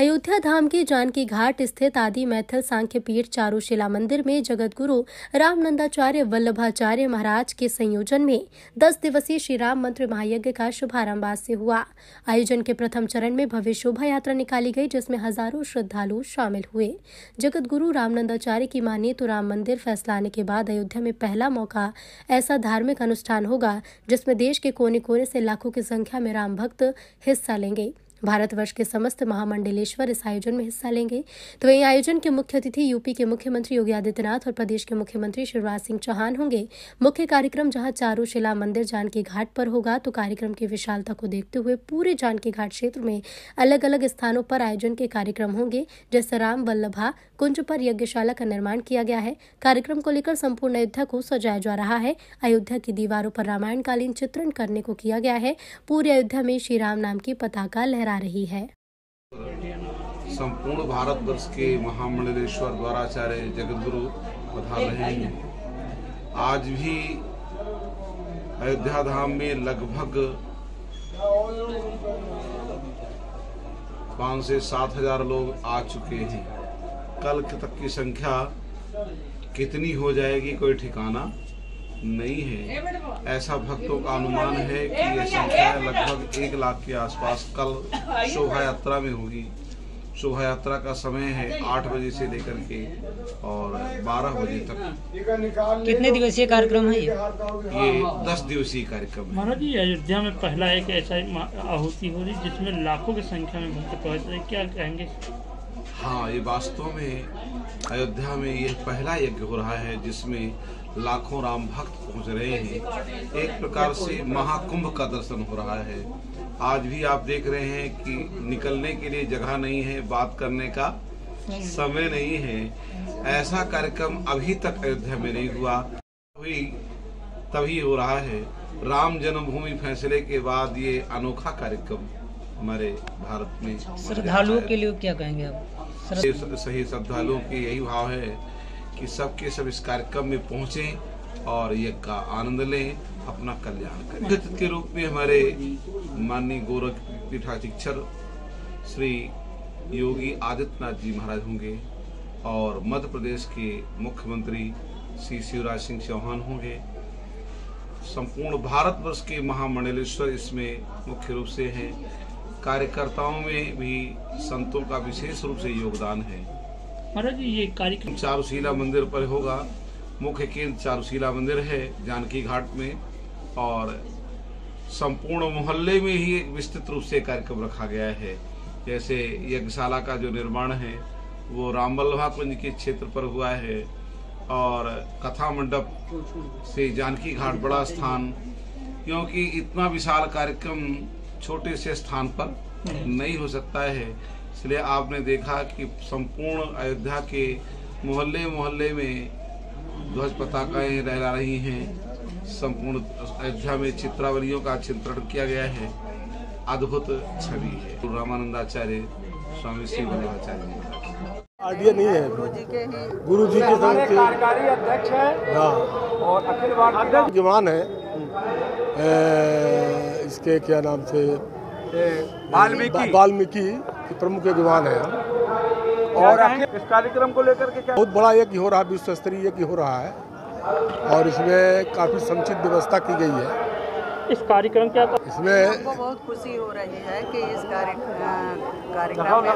अयोध्या धाम के जानकी घाट स्थित आदि मैथिल सांख्य पीठ चारुशिला मंदिर में जगत गुरु रामनंदाचार्य वल्लभाचार्य महाराज के संयोजन में 10 दिवसीय श्री राम मंत्र महायज्ञ का शुभारंभ आज से हुआ। आयोजन के प्रथम चरण में भव्य शोभा यात्रा निकाली गई, जिसमें हज़ारों श्रद्धालु शामिल हुए। जगत गुरु रामनंदाचार्य की मानिए तो राम मंदिर फैसला आने के बाद अयोध्या में पहला मौका ऐसा धार्मिक अनुष्ठान होगा, जिसमें देश के कोने कोने से लाखों की संख्या में राम भक्त हिस्सा लेंगे। भारतवर्ष के समस्त महामंडलेश्वर इस आयोजन में हिस्सा लेंगे। तो वहीं आयोजन के मुख्य अतिथि यूपी के मुख्यमंत्री योगी आदित्यनाथ और प्रदेश के मुख्यमंत्री शिवराज सिंह चौहान होंगे। मुख्य कार्यक्रम जहाँ चारू शिला मंदिर जानकी घाट पर होगा तो कार्यक्रम की विशालता को देखते हुए पूरे जानकी घाट क्षेत्र में अलग अलग स्थानों पर आयोजन के कार्यक्रम होंगे, जैसे राम वल्लभा कुंज पर यज्ञशाला का निर्माण किया गया है। कार्यक्रम को लेकर संपूर्ण अयोध्या को सजाया जा रहा है। अयोध्या की दीवारों पर रामायण कालीन चित्रण करने को किया गया है। पूरे अयोध्या में श्री राम नाम की पताका लहरा फहरा रही है। संपूर्ण भारतवर्ष के महामंडलेश्वर द्वाराचार्य जगतगुरु बता रहे हैं। आज भी अयोध्या धाम में लगभग पाँच से सात हज़ार लोग आ चुके हैं। कल तक की संख्या कितनी हो जाएगी, कोई ठिकाना? नहीं है। ऐसा भक्तों का अनुमान है कि यह संख्या लगभग एक लाख के आसपास कल शोभा यात्रा में होगी। शोभा यात्रा का समय है आठ बजे से लेकर के और बारह बजे तक। कितने दिवसीय कार्यक्रम है ये? ये दस दिवसीय कार्यक्रम है। महाराज जी अयोध्या में पहला एक ऐसा आहुति हो रही जिसमें लाखों की संख्या में भक्त पहुँच रहे क्या कहेंगे? हाँ ये वास्तव में अयोध्या में ये पहला यज्ञ हो रहा है जिसमें लाखों राम भक्त पहुँच रहे हैं। एक प्रकार से महाकुंभ का दर्शन हो रहा है। आज भी आप देख रहे हैं कि निकलने के लिए जगह नहीं है, बात करने का समय नहीं है। ऐसा कार्यक्रम अभी तक अयोध्या में नहीं हुआ। हुई तभी हो रहा है। राम जन्मभूमि फैसले के बाद ये अनोखा कार्यक्रम हमारे भारत में श्रद्धालुओं के लिए क्या कहेंगे आप? सही श्रद्धालुओं की यही भाव है कि सबके सब इस कार्यक्रम में पहुँचे और ये का आनंद लें अपना कल्याण करें। के रूप में हमारे माननीय गोरख पीठाधीक्षर श्री योगी आदित्यनाथ जी महाराज होंगे और मध्य प्रदेश के मुख्यमंत्री श्री शिवराज सिंह चौहान होंगे। संपूर्ण भारतवर्ष के महामंडलेश्वर इसमें मुख्य रूप से हैं। कार्यकर्ताओं में भी संतों का विशेष रूप से योगदान है। महाराज ये कार्यक्रम चारुशीला मंदिर पर होगा। मुख्य केंद्र चारुशीला मंदिर है जानकी घाट में और संपूर्ण मोहल्ले में ही विस्तृत रूप से कार्यक्रम रखा गया है। जैसे यज्ञशाला का जो निर्माण है वो रामवल्लभा कुंज के क्षेत्र पर हुआ है और कथा मंडप से जानकी घाट बड़ा स्थान क्योंकि इतना विशाल कार्यक्रम छोटे से स्थान पर नहीं हो सकता है। इसलिए आपने देखा कि संपूर्ण अयोध्या के मोहल्ले मोहल्ले में ध्वज पताकाएँ लहरा रही हैं। संपूर्ण अयोध्या में चित्रावलियों का चित्रण किया गया है। अद्भुत छवि है। गुरु रामानंदाचार्य स्वामी श्री वल्लभाचार्य आइडिया नहीं है। गुरु जी के गुरु जी के कार्यकारी अध्यक्ष है हाँ। और अखिल भारतीय जवान है। इसके क्या नाम थे? वाल्मीकि। वाल्मीकि प्रमुख यजमान है। और इस कार्यक्रम को लेकर के क्या? बहुत बड़ा यज्ञ हो रहा है विश्व स्तरीय यज्ञ हो रहा है। और इसमें काफ़ी समुचित व्यवस्था की गई है। इस कार्यक्रम क्या इसमें बहुत खुशी हो रही है कि इस कार्यक्रम